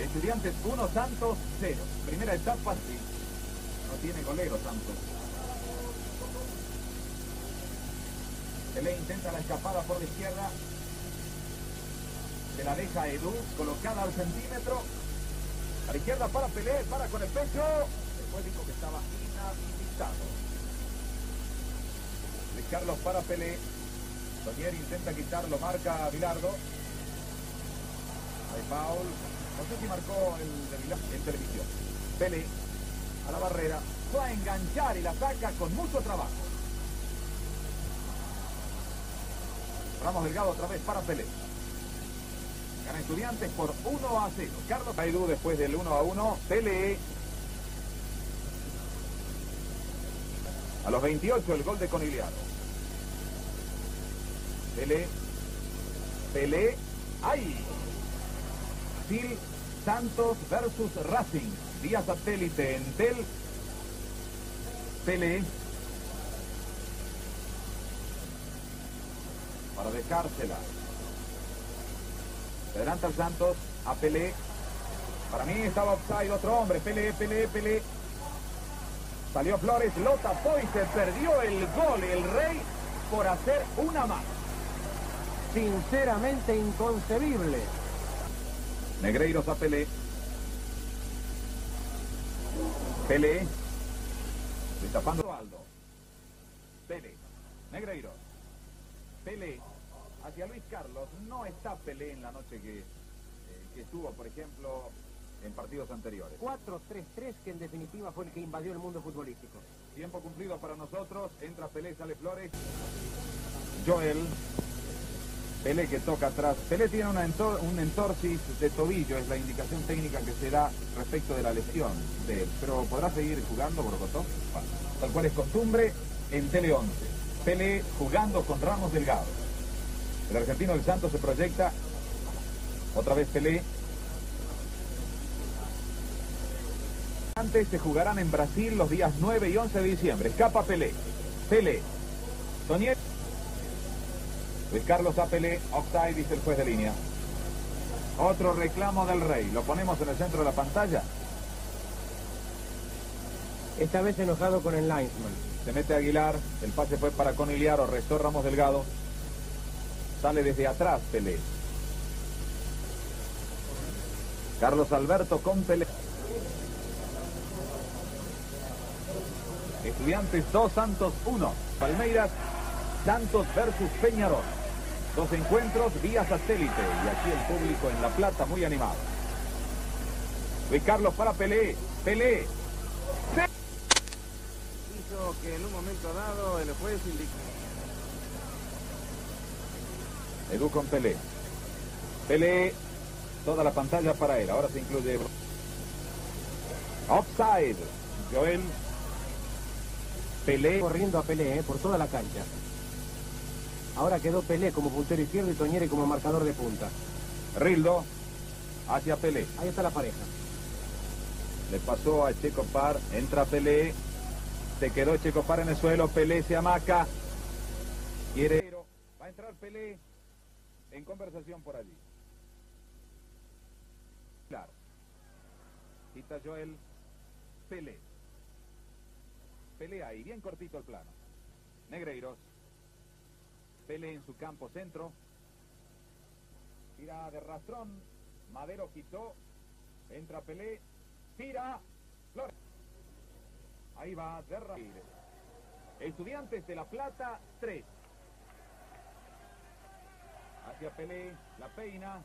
Estudiantes 1, Santos 0. Primera etapa, sí. No tiene golero Santos. Pelé intenta la escapada por la izquierda. Se la deja Edu, colocada al centímetro. A la izquierda para Pelé, para con el pecho. Después dijo que estaba inhabilitado. Luis Carlos para Pelé. Tonier intenta quitarlo, marca a Bilardo. Hay foul. Si marcó el. Pelé a la barrera. Fue a enganchar y la saca con mucho trabajo. Ramos Delgado otra vez para Pelé. Gana Estudiantes por 1 a 0. Carlos Aidú después del 1 a 1. Pelé. A los 28 el gol de Conigliano. Pelé. Pelé. ¡Ay! Phil Santos versus Racing. Vía satélite en Tel. Pelé. Para dejársela. Se adelanta el Santos a Pelé. Para mí estaba offside otro hombre. Pelé, Pelé, Pelé. Salió Flores, lo tapó y se perdió el gol. El Rey por hacer una más. Sinceramente inconcebible. Negreiros a Pelé. Pelé. Destapando Aldo. Pelé. Negreiros. Pelé. Hacia Luis Carlos. No está Pelé en la noche que, eh, que estuvo, por ejemplo, en partidos anteriores. 4-3-3 que en definitiva fue el que invadió el mundo futbolístico. Tiempo cumplido para nosotros. Entra Pelé, sale Flores. Joel. Pelé que toca atrás. Pelé tiene entor- un entorsis de tobillo, es la indicación técnica que se da respecto de la lesión de él. Pero podrá seguir jugando Borocotó. Tal cual es costumbre en Tele 11. Pelé jugando con Ramos Delgado. El argentino del Santos se proyecta. Otra vez Pelé. Antes se jugarán en Brasil los días 9 y 11 de diciembre. Escapa Pelé. Pelé. Luis Carlos a Pelé. Offside, dice el juez de línea. Otro reclamo del Rey. Lo ponemos en el centro de la pantalla. Esta vez enojado con el linesman. Se mete Aguilar. El pase fue para Conigliaro. Restó Ramos Delgado. Sale desde atrás Pelé. Carlos Alberto con Pelé. Estudiantes 2, Santos 1. Palmeiras, Santos versus Peñarol. Dos encuentros vía satélite y aquí el público en La Plata muy animado. Luis Carlos para Pelé. Pelé. Hizo que en un momento dado el juez indicó. Edu con Pelé. Pelé. Toda la pantalla para él. Ahora se incluye. Offside. Joel. Pelé. Corriendo a Pelé eh, por toda la cancha. Ahora quedó Pelé como puntero izquierdo y Toñere como marcador de punta. Rildo. Hacia Pelé. Ahí está la pareja. Le pasó a Checo Par. Entra Pelé. Se quedó Checo Par en el suelo. Pelé se amaca. Quiere. Va a entrar Pelé en conversación por allí. Claro. Quita Joel. Pelé. Pelé ahí, bien cortito el plano. Negreiros. Pelé en su campo centro. Tira de rastrón. Madero quitó. Entra Pelé. Tira. Flores. Ahí va Derra. Estudiantes de La Plata, 3. Hacia Pelé, la peina.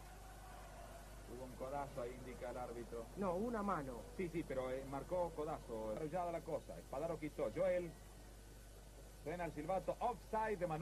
Hubo un codazo, ahí indica el árbitro. No, una mano. Sí, sí, pero eh, marcó codazo. Arrollada la cosa. Espadaro quitó. Joel. Suena el silbato. Offside de Manuel.